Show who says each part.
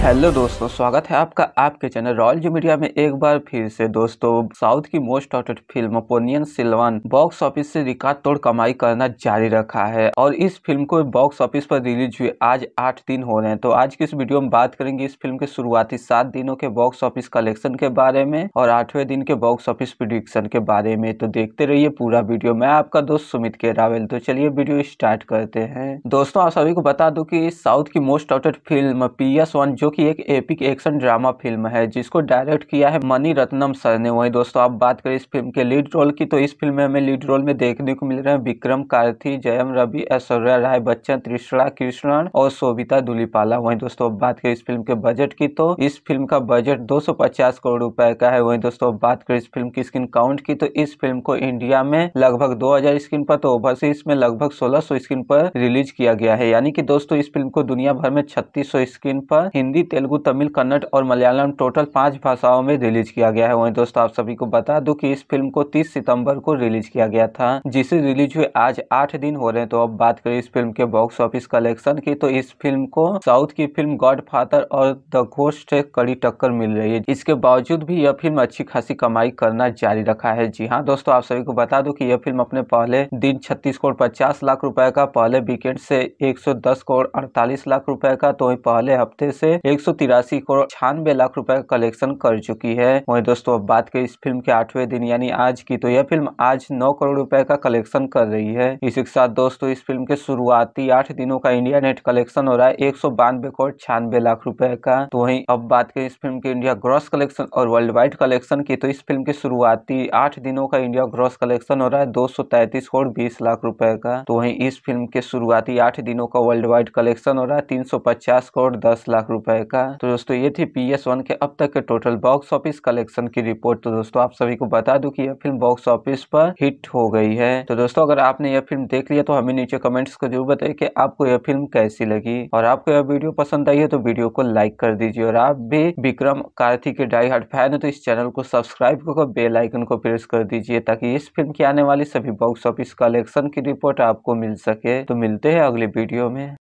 Speaker 1: Hello दोस्तों, स्वागत है आपका आपके चैनल रॉयल जो मीडिया में एक बार फिर से। दोस्तों, साउथ की most awaited film Ponniyin Selvan box office से रिकॉर्ड तोड़ कमाई करना जारी रखा है और इस फ़िल्म को बॉक्स ऑफ़िस पर रिलीज़ हुए आज आठ दिन हो रहे हैं तो आज की इस वीडियो में बात करेंगे इस फ़िल्म के शुरुआती सात दिनों के बॉक्स ऑफ़िस कलेक्शन के बारे में और आठवें दिन के बॉक्स ऑफ़िस प्रिडिक्शन के बारे में। तो देखते रहिए पूरा वीडियो। मैं आपका दोस्त सुमित के रावल। तो चलिए वीडियो स्टार्ट करते हैं। दोस्तों, आप सभी को बता दो की साउथ की most awaited film P one कि एक एपिक एक्शन ड्रामा फ़िल्म है, जिसको डायरेक्ट किया है मनी रत्नम सर ने। वही दोस्तों, आप बात करें इस फ़िल्म के लीड रोल की तो इस फ़िल्म में हमें लीड रोल में देखने को मिल रहे हैं विक्रम कार्थी जयम रवि, ऐश्वर्या राय बच्चन त्रिशड़ा कृष्णन और शोभिता दुलीपाला। वही दोस्तों बात करें इस फ़िल्म के बजट की तो इस फ़िल्म का बजट 250 करोड़ रुपए का है। वही दोस्तों बात करें इस फ़िल्म की स्क्रीन काउंट की तो इस फ़िल्म को इंडिया में लगभग 2000 स्क्रीन पर तो ओवरसीज में लगभग 1600 स्क्रीन पर रिलीज़ किया गया है। यानी कि दोस्तों, इस फ़िल्म को दुनिया भर में छत्तीस स्क्रीन पर हिंदी तेलुगु, तमिल, कन्नड़ और मलयालम टोटल पाँच भाषाओं में रिलीज़ किया गया है। वहीं दोस्तों, आप सभी को बता दूँ कि इस फ़िल्म को 30 सितंबर को रिलीज़ किया गया था, जिसे रिलीज़ हुए आज आठ दिन हो रहे हैं। तो अब बात करें इस फ़िल्म के बॉक्स ऑफ़िस कलेक्शन की तो इस फ़िल्म को साउथ की फ़िल्म गॉड फादर और द घोस्ट कड़ी टक्कर मिल रही है। इसके बावजूद भी यह फ़िल्म अच्छी खासी कमाई करना जारी रखा है। जी हाँ दोस्तों, आप सभी को बता दो की यह फ़िल्म अपने पहले दिन छत्तीस करोड़ पचास लाख रुपए का, पहले वीकेंड से एक सौ दस करोड़ अड़तालीस लाख रुपए का तो पहले हफ़्ते से एक सौ तिरासी करोड़ छियानवे लाख रुपए का कलेक्शन कर चुकी है। वही दोस्तों, अब बात करें इस फ़िल्म के आठवें दिन, यानी आज की तो यह फ़िल्म आज नौ करोड़ रुपए का कलेक्शन कर रही है। इसी के साथ दोस्तों, इस फ़िल्म के शुरुआती आठ दिनों का इंडिया नेट कलेक्शन हो रहा है एक सौ बानवे करोड़ छियानवे लाख रुपए का। तो वही अब बात करें इस फ़िल्म के इंडिया ग्रॉस कलेक्शन और वर्ल्ड वाइड कलेक्शन की तो इस फ़िल्म के शुरुआती आठ दिनों का इंडिया ग्रॉस कलेक्शन हो रहा है दो सौ तैतीस करोड़ बीस लाख रुपए का। तो वही इस फ़िल्म के शुरुआती आठ दिनों का वर्ल्ड वाइड कलेक्शन हो रहा है तीन सौ पचास करोड़ दस लाख रुपए का? तो दोस्तों, ये थी पी एस वन के अब तक के टोटल बॉक्स ऑफ़िस कलेक्शन की रिपोर्ट तो दोस्तों, आप सभी को बता दूँ कि यह फ़िल्म बॉक्स ऑफ़िस पर हिट हो गई है। तो दोस्तों, अगर आपने यह फ़िल्म देख लिया तो हमें नीचे कमेंट्स को ज़रूर बताइए कि आपको यह फ़िल्म कैसी लगी। और आपको यह वीडियो पसंद आई है तो वीडियो को लाइक कर दीजिए। और आप भी विक्रम कार्थिक के डाई हार्ट फ़ैन है तो इस चैनल को सब्सक्राइब कर बेल आइकन को प्रेस कर दीजिए, ताकि इस फ़िल्म की आने वाली सभी बॉक्स ऑफ़िस कलेक्शन की रिपोर्ट आपको मिल सके। तो मिलते हैं अगले वीडियो में।